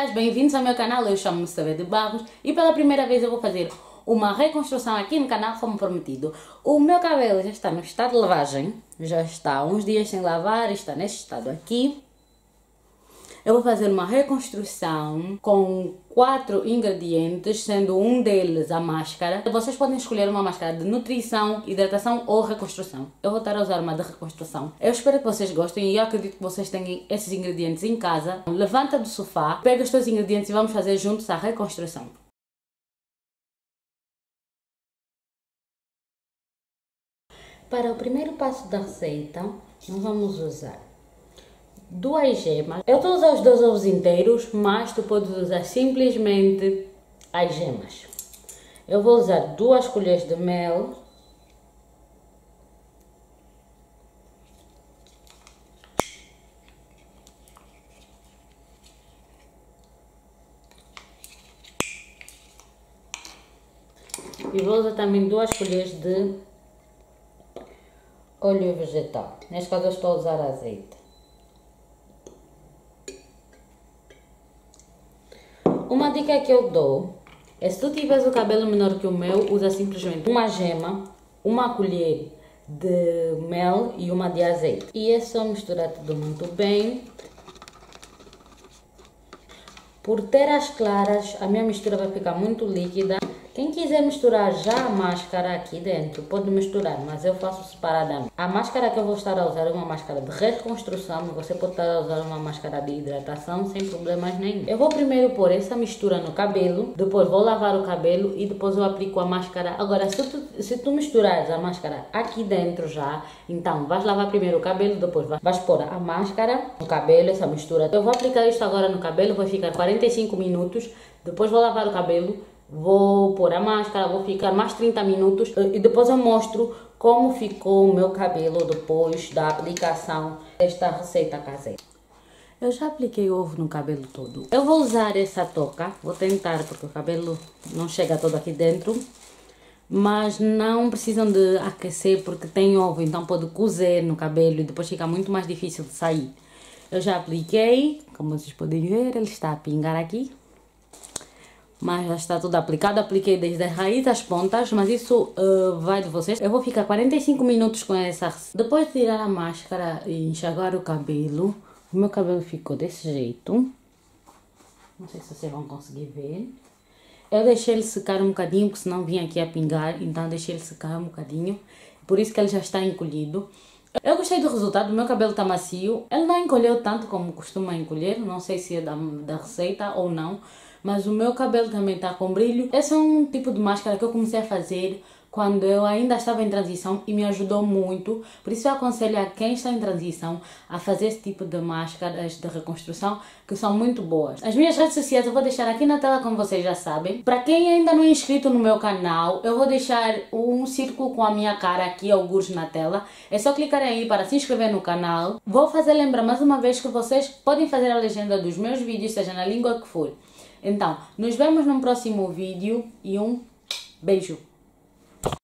Sejam bem-vindos ao meu canal, eu chamo-me Saber Barros e pela primeira vez eu vou fazer uma reconstrução aqui no canal como prometido. O meu cabelo já está no estado de lavagem, já está uns dias sem lavar, está nesse estado aqui. Eu vou fazer uma reconstrução com quatro ingredientes, sendo um deles a máscara. Vocês podem escolher uma máscara de nutrição, hidratação ou reconstrução. Eu vou estar a usar uma de reconstrução. Eu espero que vocês gostem e eu acredito que vocês tenham esses ingredientes em casa. Levanta do sofá, pega os teus ingredientes e vamos fazer juntos a reconstrução. Para o primeiro passo da receita, nós vamos usar duas gemas. Eu estou a usar os dois ovos inteiros, mas tu podes usar simplesmente as gemas. Eu vou usar duas colheres de mel. E vou usar também duas colheres de óleo vegetal. Neste caso eu estou a usar azeite. Uma dica que eu dou é se tu tiveres o cabelo menor que o meu, usa simplesmente uma gema, uma colher de mel e uma de azeite. E é só misturar tudo muito bem. Por ter as claras, a minha mistura vai ficar muito líquida. Quem quiser misturar já a máscara aqui dentro, pode misturar, mas eu faço separadamente. A máscara que eu vou estar a usar é uma máscara de reconstrução, você pode estar a usar uma máscara de hidratação sem problemas nenhum. Eu vou primeiro pôr essa mistura no cabelo, depois vou lavar o cabelo e depois eu aplico a máscara. Agora, se tu, se tu misturares a máscara aqui dentro já, então vais lavar primeiro o cabelo, depois vais, vais pôr a máscara no cabelo, essa mistura. Eu vou aplicar isto agora no cabelo, vai ficar 45 minutos, depois vou lavar o cabelo Vou pôr a máscara, vou ficar mais 30 minutos eh, e depois eu mostro como ficou o meu cabelo depois da aplicação desta receita caseira. Eu já apliquei ovo no cabelo todo. Eu vou usar essa touca, vou tentar porque o cabelo não chega todo aqui dentro. Mas não precisam de aquecer porque tem ovo, então pode cozer no cabelo e depois fica muito mais difícil de sair. Eu já apliquei, como vocês podem ver, ele está a pingar aqui mas já está tudo aplicado. Apliquei desde a raiz às pontas, mas isso uh, vai de vocês. Eu vou ficar 45 minutos com essa. Depois de tirar a máscara e enxaguar o cabelo, o meu cabelo ficou desse jeito. Não sei se vocês vão conseguir ver. Eu deixei ele secar um bocadinho, porque senão vinha aqui a pingar, então deixei ele secar um bocadinho. Por isso que ele já está encolhido. Eu gostei do resultado, meu cabelo está macio. Ele não encolheu tanto como costuma encolher, não sei se é da, da receita ou não mas o meu cabelo também está com brilho. Esse é um tipo de máscara que eu comecei a fazer quando eu ainda estava em transição e me ajudou muito. Por isso eu aconselho a quem está em transição a fazer esse tipo de máscaras de reconstrução que são muito boas. As minhas redes sociais eu vou deixar aqui na tela como vocês já sabem. Para quem ainda não é inscrito no meu canal, eu vou deixar um círculo com a minha cara aqui, alguns na tela. É só clicar aí para se inscrever no canal. Vou fazer lembrar mais uma vez que vocês podem fazer a legenda dos meus vídeos, seja na língua que for. Então, nos vemos no próximo vídeo e um beijo!